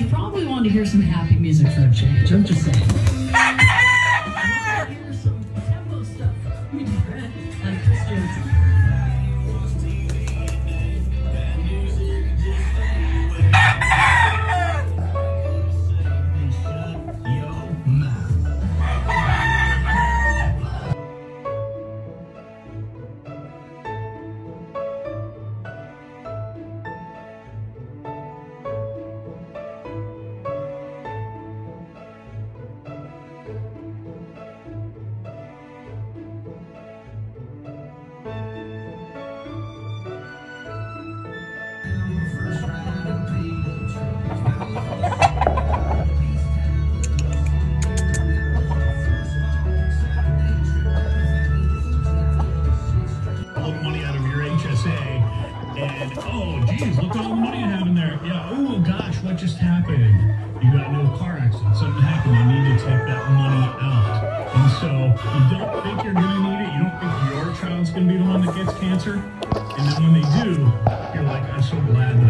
She probably want to hear some happy music for a change. I'm just saying. Happened? You got into a car accident, something happened, you need to take that money out. And so you don't think you're gonna need it, you don't think your child's gonna be the one that gets cancer, and then when they do, you're like, I'm so glad that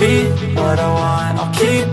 be what I want. I'll keep